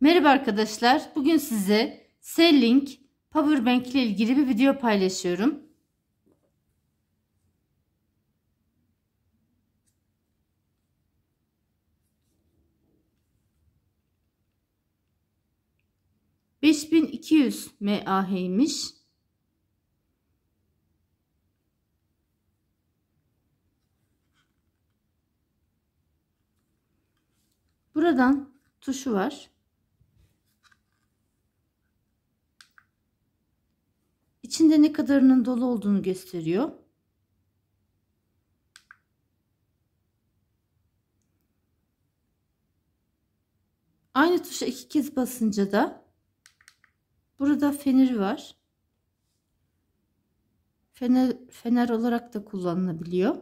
Merhaba arkadaşlar. Bugün size Selling Powerbank ile ilgili bir video paylaşıyorum. ...5200 mAh'ymiş. Buradan tuşu var. İçinde ne kadarının dolu olduğunu gösteriyor. Aynı tuşa iki kez basınca da burada feneri var. Fener, fener olarak da kullanılabiliyor.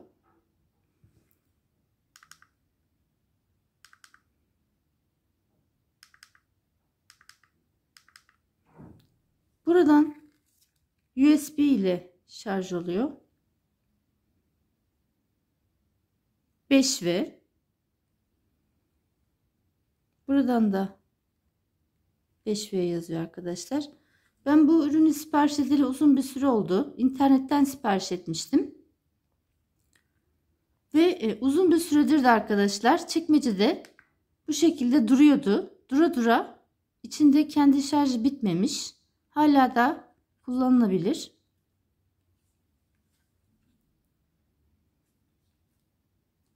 Buradan USB ile şarj oluyor. 5V Buradan da 5V yazıyor arkadaşlar. Ben bu ürünü sipariş edeli uzun bir süre oldu. İnternetten sipariş etmiştim. Ve e, uzun bir süredir de arkadaşlar çekmecede bu şekilde duruyordu. Dura dura içinde kendi şarjı bitmemiş. Hala da kullanılabilir.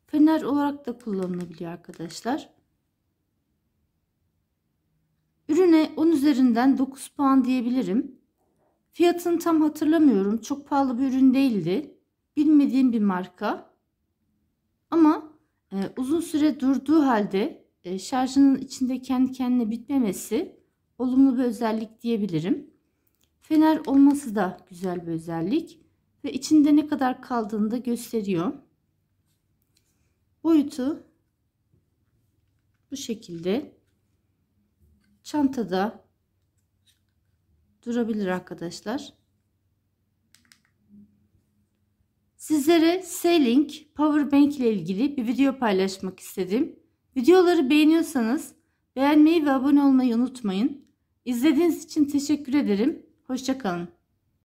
Fener olarak da kullanılabiliyor arkadaşlar. Ürüne 10 üzerinden 9 puan diyebilirim. Fiyatını tam hatırlamıyorum. Çok pahalı bir ürün değildi. Bilmediğim bir marka. Ama e, uzun süre durduğu halde e, şarjının içinde kendi kendine bitmemesi olumlu bir özellik diyebilirim. Fener olması da güzel bir özellik. Ve içinde ne kadar kaldığını da gösteriyor. Boyutu bu şekilde. Çantada durabilir arkadaşlar. Sizlere Sailing Powerbank ile ilgili bir video paylaşmak istedim. Videoları beğeniyorsanız beğenmeyi ve abone olmayı unutmayın. İzlediğiniz için teşekkür ederim. Hoşçakalın.